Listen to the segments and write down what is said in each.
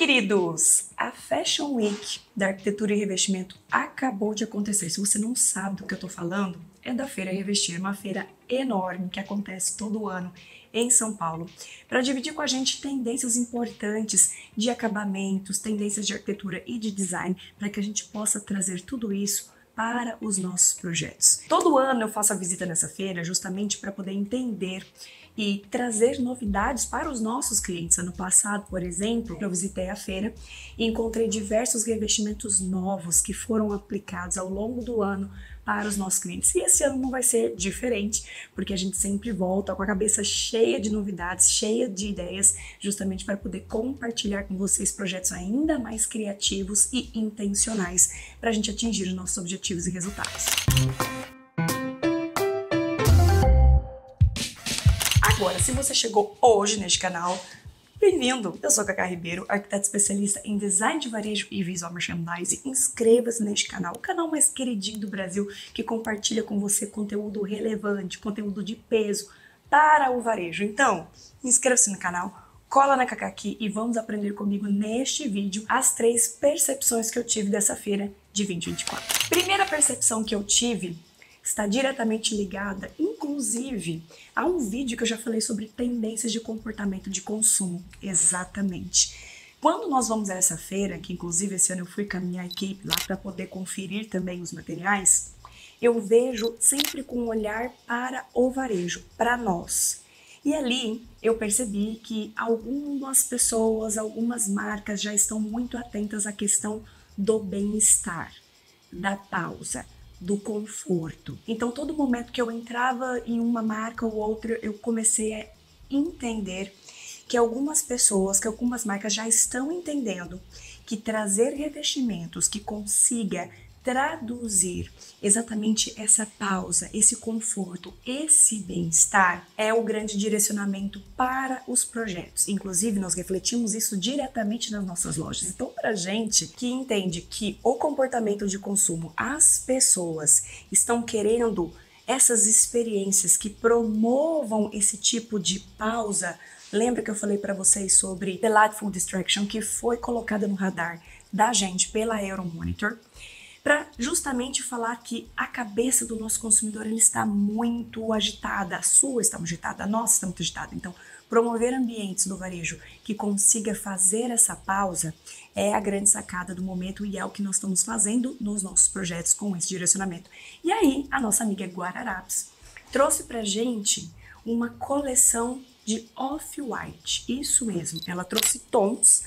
queridos! A Fashion Week da Arquitetura e Revestimento acabou de acontecer. Se você não sabe do que eu tô falando, é da Feira Revestir, uma feira enorme que acontece todo ano em São Paulo, para dividir com a gente tendências importantes de acabamentos, tendências de arquitetura e de design, para que a gente possa trazer tudo isso para os nossos projetos. Todo ano eu faço a visita nessa feira justamente para poder entender e trazer novidades para os nossos clientes. Ano passado, por exemplo, eu visitei a feira e encontrei diversos revestimentos novos que foram aplicados ao longo do ano para os nossos clientes. E esse ano não vai ser diferente, porque a gente sempre volta com a cabeça cheia de novidades, cheia de ideias, justamente para poder compartilhar com vocês projetos ainda mais criativos e intencionais para a gente atingir os nossos objetivos e resultados. Agora, se você chegou hoje neste canal, Bem-vindo! Eu sou Cacá Ribeiro, arquiteta especialista em design de varejo e visual merchandising. Inscreva-se neste canal, o canal mais queridinho do Brasil que compartilha com você conteúdo relevante, conteúdo de peso para o varejo. Então, inscreva-se no canal, cola na Cacá aqui e vamos aprender comigo neste vídeo as três percepções que eu tive dessa feira de 2024. Primeira percepção que eu tive está diretamente ligada, inclusive, a um vídeo que eu já falei sobre tendências de comportamento de consumo. Exatamente. Quando nós vamos a essa feira, que inclusive esse ano eu fui com a equipe lá para poder conferir também os materiais, eu vejo sempre com um olhar para o varejo, para nós. E ali eu percebi que algumas pessoas, algumas marcas já estão muito atentas à questão do bem-estar, da pausa, do conforto. Então, todo momento que eu entrava em uma marca ou outra, eu comecei a entender que algumas pessoas, que algumas marcas já estão entendendo que trazer revestimentos que consiga traduzir exatamente essa pausa, esse conforto, esse bem-estar é o grande direcionamento para os projetos. Inclusive, nós refletimos isso diretamente nas nossas lojas. Então, para gente que entende que o comportamento de consumo, as pessoas estão querendo essas experiências que promovam esse tipo de pausa. Lembra que eu falei para vocês sobre Delightful Distraction, que foi colocada no radar da gente pela Euromonitor? Para justamente falar que a cabeça do nosso consumidor ele está muito agitada, a sua está agitada, a nossa está muito agitada. Então, promover ambientes do varejo que consiga fazer essa pausa é a grande sacada do momento e é o que nós estamos fazendo nos nossos projetos com esse direcionamento. E aí, a nossa amiga Guararapes trouxe para gente uma coleção de off-white. Isso mesmo, ela trouxe tons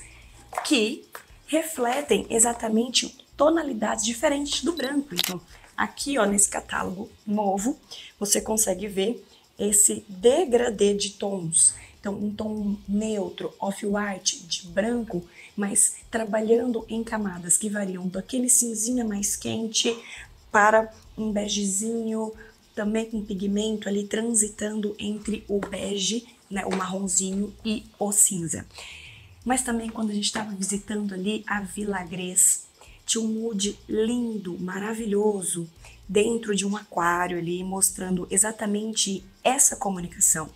que refletem exatamente tonalidades diferentes do branco. Então, aqui, ó, nesse catálogo novo, você consegue ver esse degradê de tons. Então, um tom neutro, off-white, de branco, mas trabalhando em camadas que variam daquele cinzinha mais quente para um begezinho, também com pigmento ali transitando entre o bege, né, o marronzinho e o cinza. Mas também quando a gente estava visitando ali a Vila Gres, tinha um mood lindo, maravilhoso, dentro de um aquário ali, mostrando exatamente essa comunicação.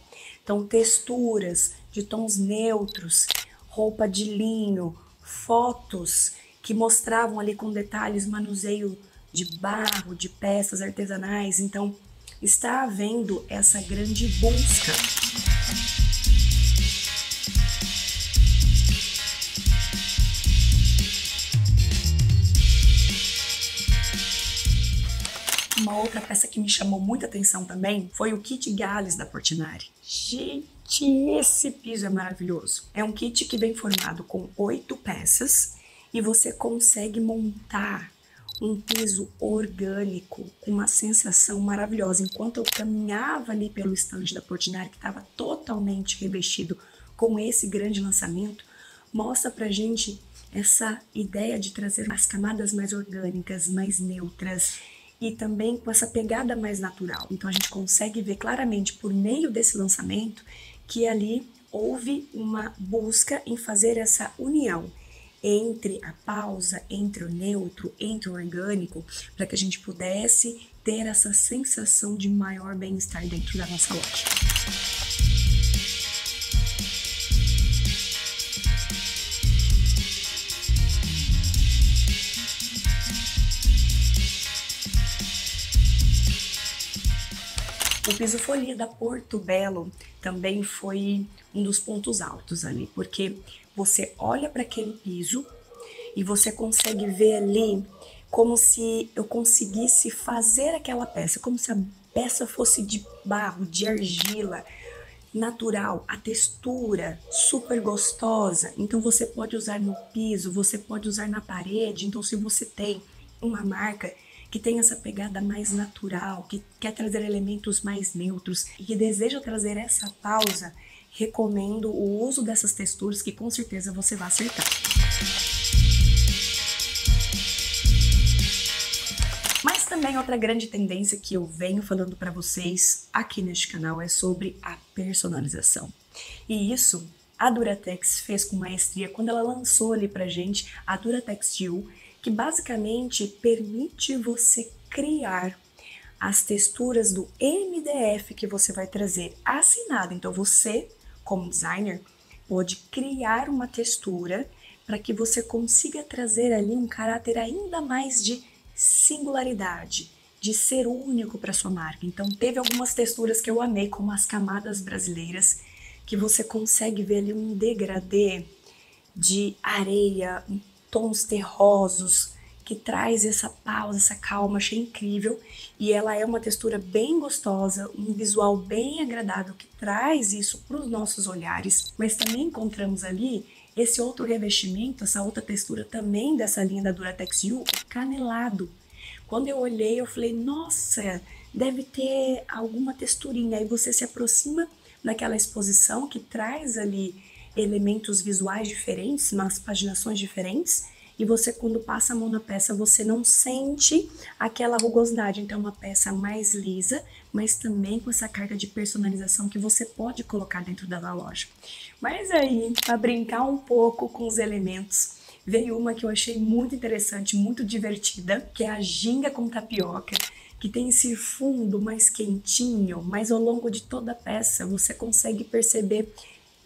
Então, texturas de tons neutros, roupa de linho, fotos que mostravam ali com detalhes manuseio de barro, de peças artesanais. Então, está havendo essa grande busca Outra peça que me chamou muita atenção também foi o kit Gales da Portinari. Gente, esse piso é maravilhoso. É um kit que vem formado com oito peças e você consegue montar um piso orgânico com uma sensação maravilhosa. Enquanto eu caminhava ali pelo estande da Portinari, que estava totalmente revestido com esse grande lançamento, mostra pra gente essa ideia de trazer as camadas mais orgânicas, mais neutras e também com essa pegada mais natural. Então a gente consegue ver claramente por meio desse lançamento que ali houve uma busca em fazer essa união entre a pausa, entre o neutro, entre o orgânico, para que a gente pudesse ter essa sensação de maior bem-estar dentro da nossa loja. O piso folia da Porto Belo também foi um dos pontos altos ali, porque você olha para aquele piso e você consegue ver ali como se eu conseguisse fazer aquela peça, como se a peça fosse de barro, de argila, natural, a textura super gostosa. Então você pode usar no piso, você pode usar na parede. Então se você tem uma marca que tem essa pegada mais natural, que quer trazer elementos mais neutros e que deseja trazer essa pausa, recomendo o uso dessas texturas que com certeza você vai acertar. Mas também outra grande tendência que eu venho falando para vocês aqui neste canal é sobre a personalização. E isso a Duratex fez com maestria quando ela lançou ali pra gente a Duratex Steel, que basicamente permite você criar as texturas do MDF que você vai trazer assinado. Então você, como designer, pode criar uma textura para que você consiga trazer ali um caráter ainda mais de singularidade, de ser único para sua marca. Então teve algumas texturas que eu amei, como as camadas brasileiras, que você consegue ver ali um degradê de areia, tons terrosos, que traz essa pausa, essa calma, achei incrível. E ela é uma textura bem gostosa, um visual bem agradável que traz isso para os nossos olhares. Mas também encontramos ali esse outro revestimento, essa outra textura também dessa linha da Duratex U, canelado. Quando eu olhei, eu falei, nossa, deve ter alguma texturinha. Aí você se aproxima daquela exposição que traz ali elementos visuais diferentes, umas paginações diferentes, e você quando passa a mão na peça, você não sente aquela rugosidade. Então é uma peça mais lisa, mas também com essa carga de personalização que você pode colocar dentro da loja. Mas aí, para brincar um pouco com os elementos, veio uma que eu achei muito interessante, muito divertida, que é a ginga com tapioca que tem esse fundo mais quentinho, mas ao longo de toda a peça você consegue perceber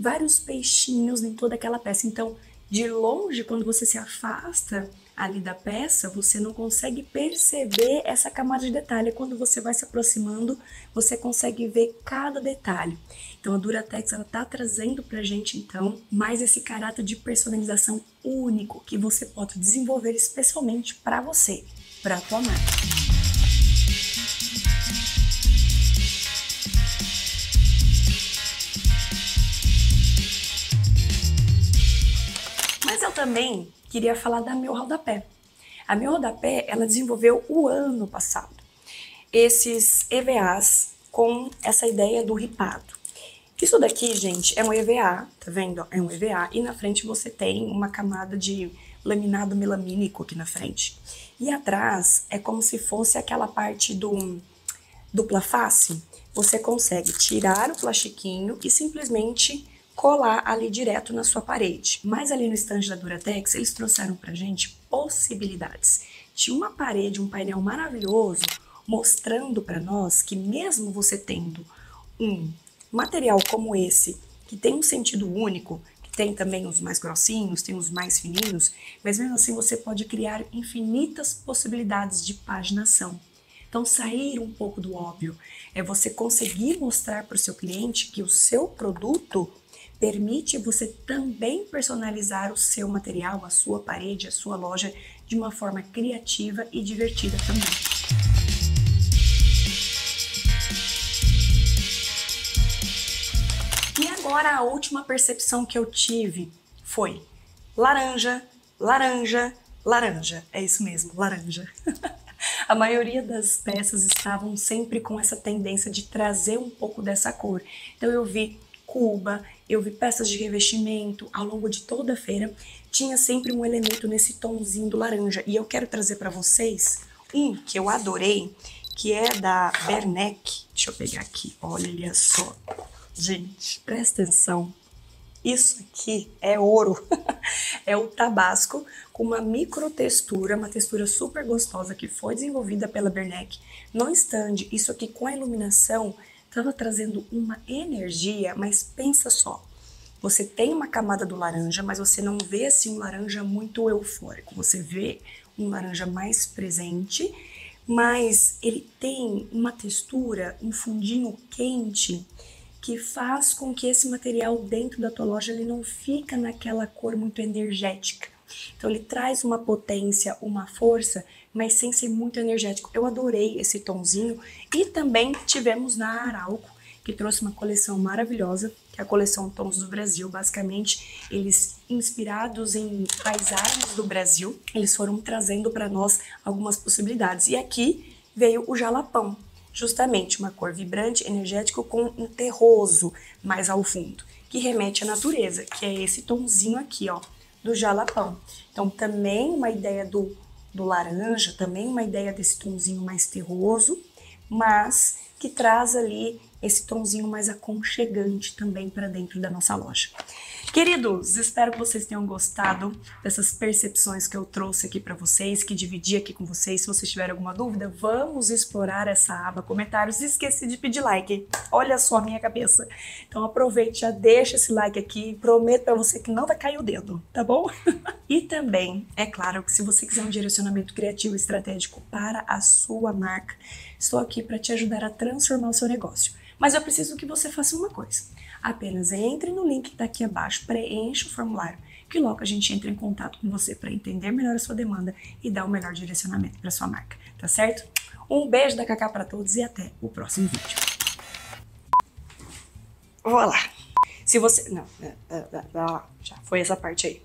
vários peixinhos em toda aquela peça. Então, de longe, quando você se afasta ali da peça, você não consegue perceber essa camada de detalhe. Quando você vai se aproximando, você consegue ver cada detalhe. Então a Duratex ela tá trazendo pra gente então mais esse caráter de personalização único que você pode desenvolver especialmente para você, para a tua marca. Também queria falar da Meu Rodapé. A Meu Rodapé, ela desenvolveu o ano passado esses EVAs com essa ideia do ripado. Isso daqui, gente, é um EVA, tá vendo? É um EVA e na frente você tem uma camada de laminado melamínico aqui na frente. E atrás é como se fosse aquela parte do dupla face. Você consegue tirar o plastiquinho e simplesmente colar ali direto na sua parede. Mas ali no estande da Duratex, eles trouxeram pra gente possibilidades. Tinha uma parede, um painel maravilhoso, mostrando para nós que mesmo você tendo um material como esse, que tem um sentido único, que tem também os mais grossinhos, tem os mais fininhos, mas mesmo assim você pode criar infinitas possibilidades de paginação. Então, sair um pouco do óbvio é você conseguir mostrar para o seu cliente que o seu produto permite você também personalizar o seu material, a sua parede, a sua loja de uma forma criativa e divertida também. E agora a última percepção que eu tive foi laranja, laranja, laranja. É isso mesmo, laranja. a maioria das peças estavam sempre com essa tendência de trazer um pouco dessa cor. Então eu vi cuba, eu vi peças de revestimento ao longo de toda a feira, tinha sempre um elemento nesse tomzinho do laranja. E eu quero trazer para vocês um que eu adorei, que é da Bernec. Deixa eu pegar aqui, olha só. Gente, presta atenção. Isso aqui é ouro. é o tabasco com uma micro textura, uma textura super gostosa que foi desenvolvida pela Bernec no stand. Isso aqui com a iluminação estava trazendo uma energia, mas pensa só. Você tem uma camada do laranja, mas você não vê assim um laranja muito eufórico. Você vê um laranja mais presente, mas ele tem uma textura, um fundinho quente que faz com que esse material dentro da tua loja ele não fica naquela cor muito energética. Então ele traz uma potência, uma força, mas sem ser muito energético. Eu adorei esse tonzinho e também tivemos na Arauco que trouxe uma coleção maravilhosa, que é a coleção Tons do Brasil. Basicamente, eles inspirados em paisagens do Brasil, eles foram trazendo para nós algumas possibilidades. E aqui veio o jalapão, justamente uma cor vibrante, energético com um terroso mais ao fundo, que remete à natureza, que é esse tonzinho aqui, ó, do jalapão. Então, também uma ideia do, do laranja, também uma ideia desse tonzinho mais terroso, mas que traz ali esse tonzinho mais aconchegante também para dentro da nossa loja. Queridos, espero que vocês tenham gostado dessas percepções que eu trouxe aqui para vocês, que dividi aqui com vocês. Se vocês tiverem alguma dúvida, vamos explorar essa aba comentários. Esqueci de pedir like. Olha só a minha cabeça. Então aproveite, já deixa esse like aqui. Prometo para você que não vai cair o dedo, tá bom? e também, é claro que se você quiser um direcionamento criativo e estratégico para a sua marca, estou aqui para te ajudar a transformar o seu negócio. Mas eu preciso que você faça uma coisa. Apenas entre no link que está aqui abaixo, preencha o formulário, que logo a gente entra em contato com você para entender melhor a sua demanda e dar o melhor direcionamento para sua marca, tá certo? Um beijo da Cacá para todos e até o próximo vídeo. Olá! Se você... Não, é, é, é, já foi essa parte aí.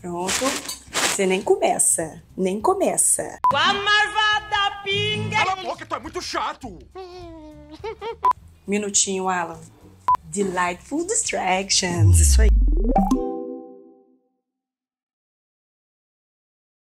Pronto. Você nem começa. Nem começa. A marvada pinga! Cala a boca, tu é muito chato! Minutinho, Alan. Delightful Distractions. Isso aí.